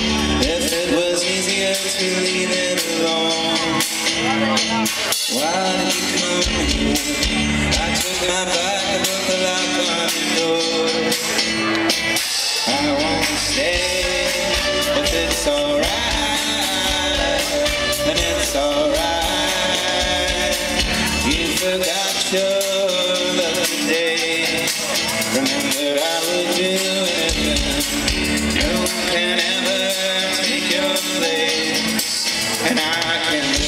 If it was easier to leave it alone Why did you come here? I took my back, I broke the lock on the door and I can't.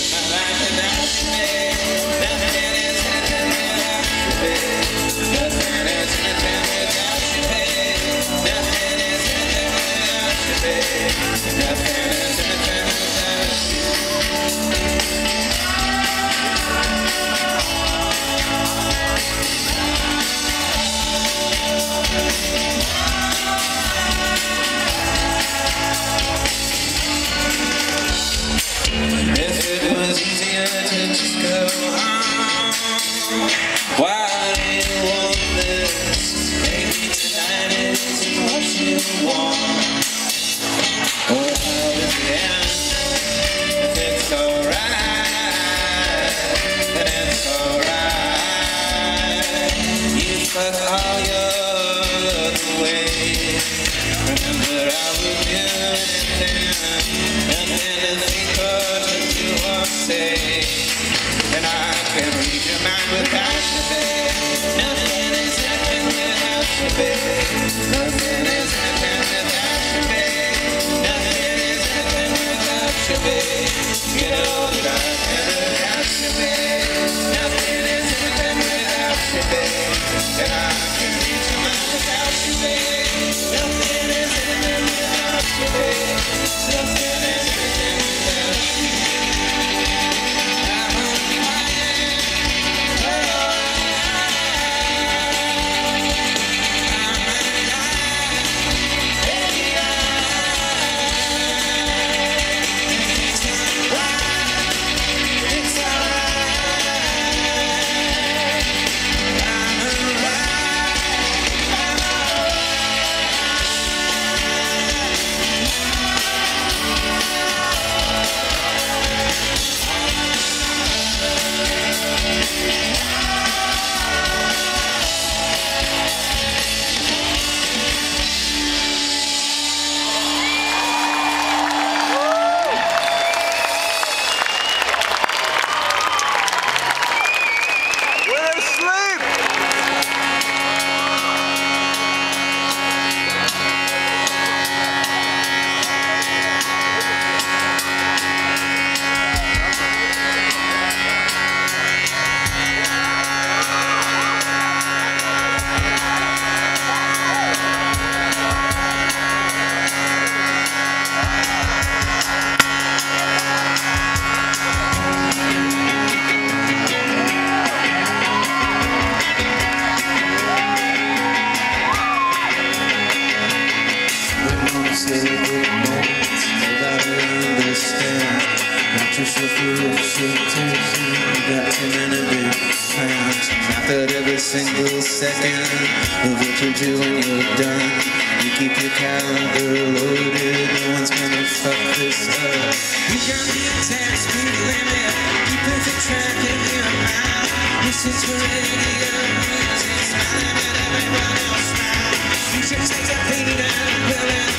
네. Method every single second of what you do when you're done. You keep your calendar loaded, no one's gonna fuck this up. You got me a tax speed limit, you perfect traffic in your mind. This is for radio music, smiling at everyone else now. You should take that painted out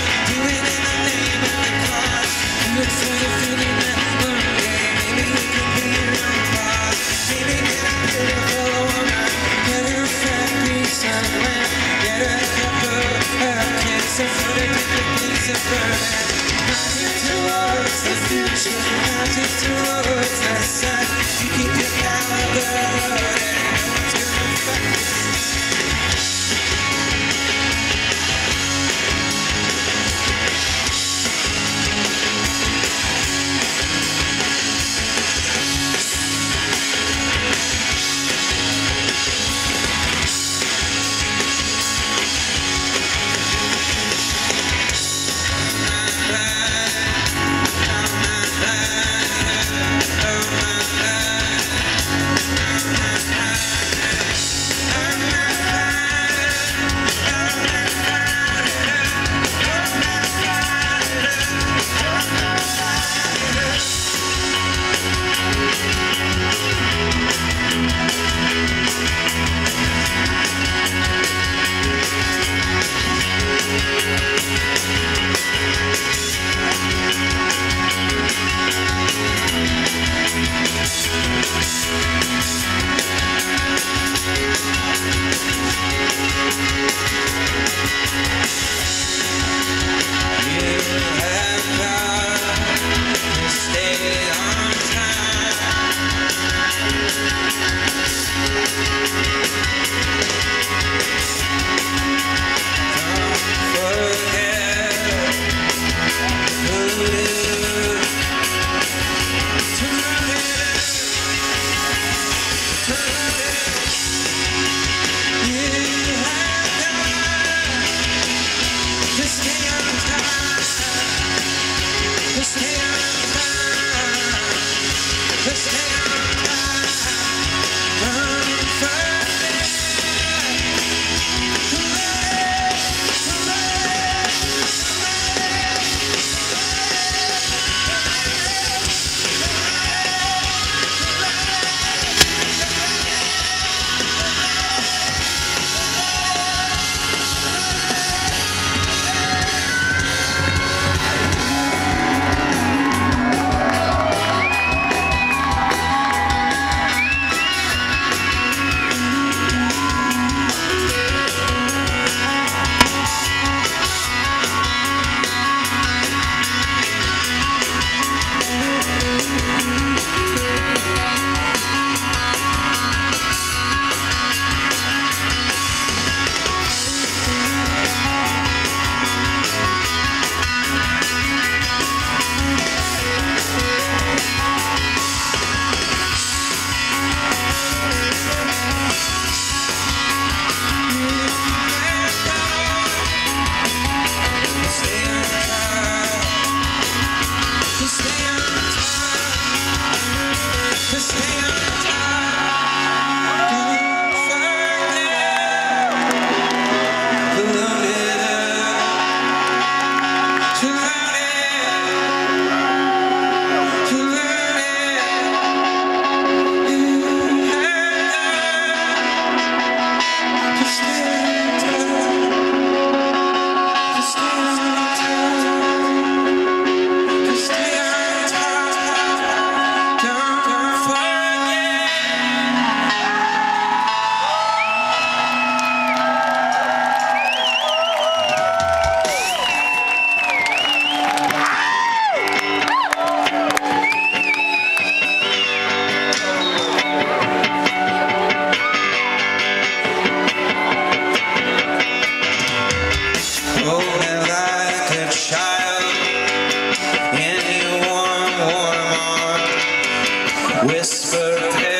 certain